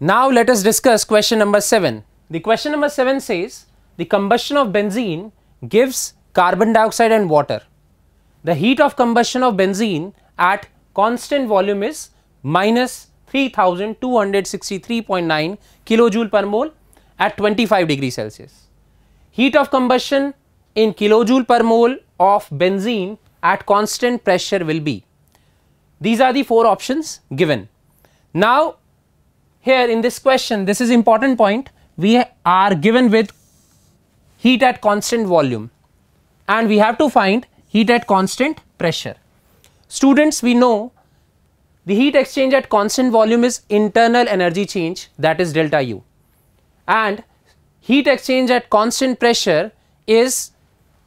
Now let us discuss question number 7. The question number 7 says the combustion of benzene gives carbon dioxide and water. The heat of combustion of benzene at constant volume is minus 3263.9 kilojoule per mole at 25 degree Celsius. Heat of combustion in kilojoule per mole of benzene at constant pressure will be. These are the four options given. Now here in this question this is important point we are given with heat at constant volume and we have to find heat at constant pressure. Students we know the heat exchange at constant volume is internal energy change that is delta U and heat exchange at constant pressure is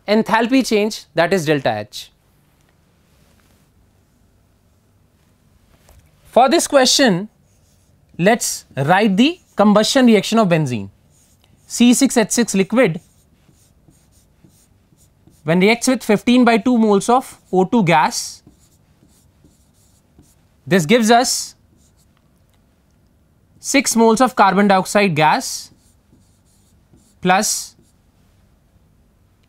enthalpy change that is delta H. For this question let us write the combustion reaction of benzene C6H6 liquid when reacts with 15 by 2 moles of O2 gas this gives us 6 moles of carbon dioxide gas plus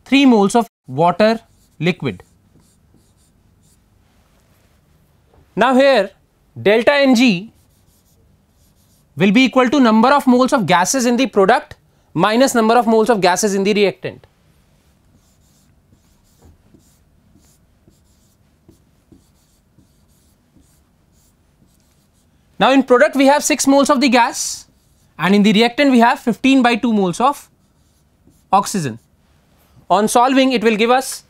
3 moles of water liquid. Now here delta Ng will be equal to number of moles of gases in the product minus number of moles of gases in the reactant. Now in product we have 6 moles of the gas and in the reactant we have 15 by 2 moles of oxygen. On solving it will give us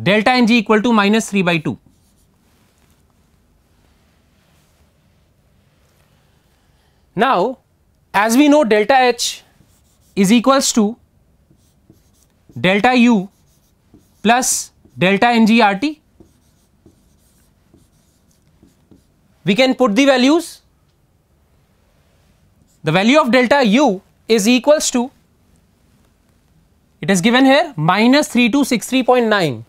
delta Ng equal to minus 3 by 2. Now as we know delta H is equals to delta U plus delta Ng RT we can put the values. The value of delta U is equals to it is given here minus 3263.9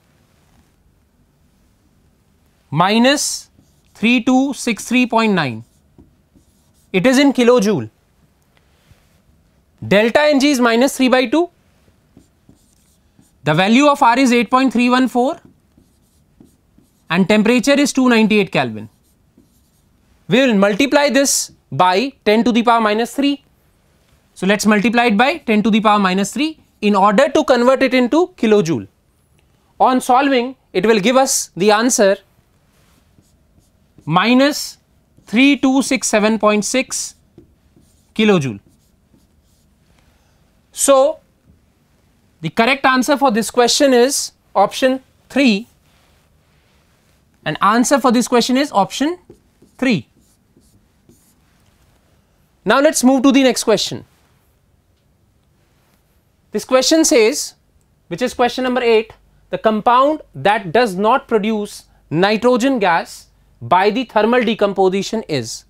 minus 3263.9 it is in kilojoule delta ng is minus 3 by 2 the value of r is 8.314 and temperature is 298 kelvin we will multiply this by 10 to the power minus 3. So let's multiply it by 10 to the power minus 3 in order to convert it into kilojoule. On solving, it will give us the answer minus 3267.6 kilojoule. So the correct answer for this question is option 3 and answer for this question is option 3. Now let us move to the next question. This question says, which is question number 8, the compound that does not produce nitrogen gas by the thermal decomposition is.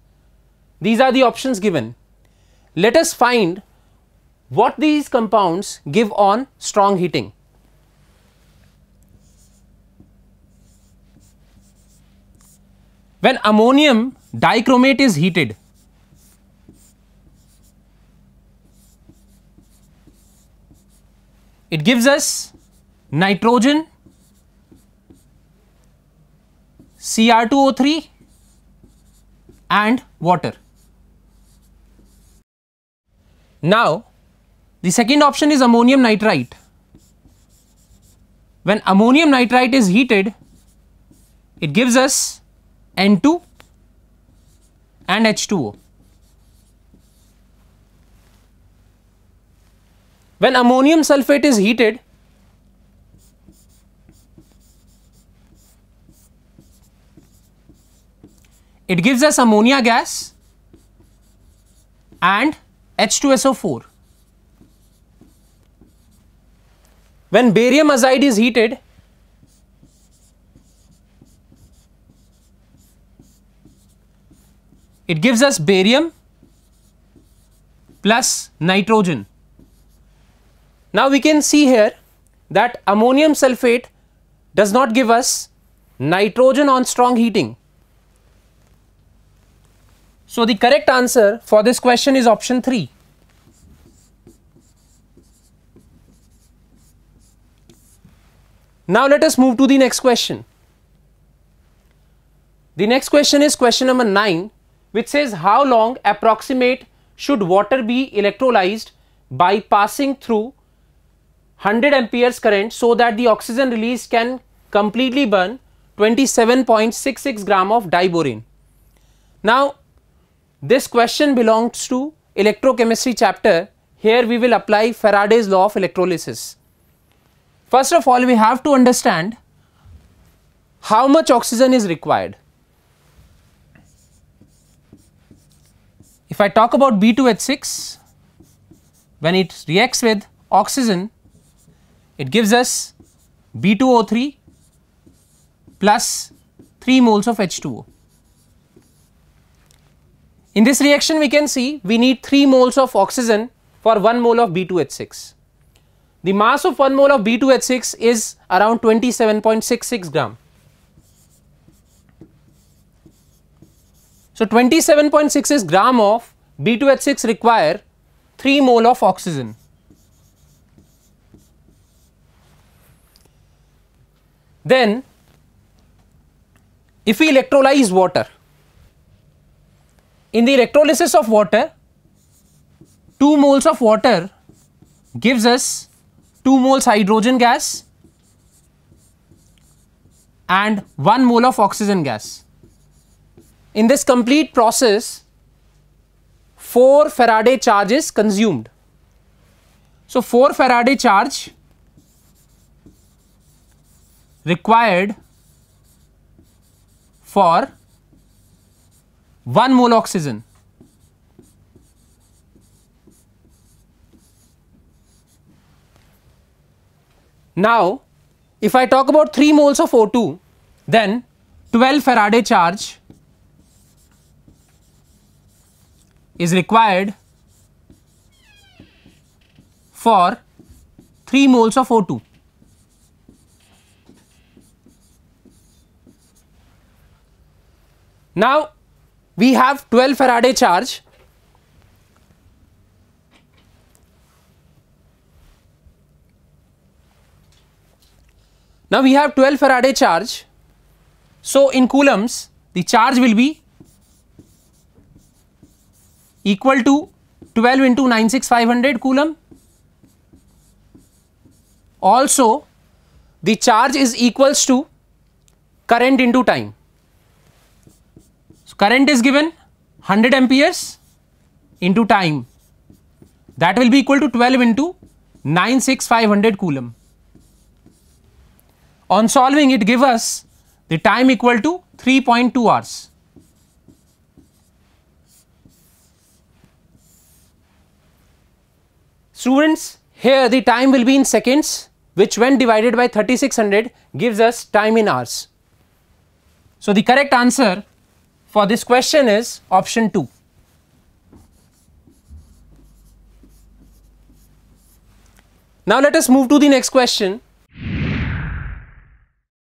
These are the options given. Let us find what these compounds give on strong heating. When ammonium dichromate is heated, it gives us nitrogen Cr2O3 and water. Now the second option is ammonium nitrite. When ammonium nitrite is heated, it gives us N2 and H2O. When ammonium sulfate is heated, it gives us ammonia gas and H2SO4. When barium azide is heated, it gives us barium plus nitrogen now we can see here that ammonium sulfate does not give us nitrogen on strong heating. So the correct answer for this question is option 3. Now let us move to the next question. The next question is question number 9 which says how long approximate should water be electrolyzed by passing through 100 amperes current so that the oxygen release can completely burn 27.66 gram of diborane. Now this question belongs to electrochemistry chapter. Here we will apply Faraday's law of electrolysis. First of all we have to understand how much oxygen is required. If I talk about B2H6 when it reacts with oxygen it gives us B2O3 plus 3 moles of H2O. In this reaction we can see we need 3 moles of oxygen for 1 mole of B2H6. The mass of 1 mole of B2H6 is around 27.66 gram. So 27.66 gram of B2H6 require 3 mole of oxygen. Then if we electrolyze water, in the electrolysis of water, 2 moles of water gives us 2 moles hydrogen gas and 1 mole of oxygen gas. In this complete process, 4 Faraday charge is consumed. So, 4 Faraday charge required for 1 mole oxygen. Now, if I talk about 3 moles of O2, then 12 Faraday charge is required for 3 moles of O2. Now, we have 12 Faraday charge. Now, we have 12 Faraday charge. So, in coulombs, the charge will be equal to 12 into 96500 coulomb. Also, the charge is equals to current into time. So, current is given 100 amperes into time that will be equal to 12 into 96500 coulomb. On solving it give us the time equal to 3.2 hours. Students, here the time will be in seconds which when divided by 3600 gives us time in hours. So, the correct answer for this question is option 2. Now, let us move to the next question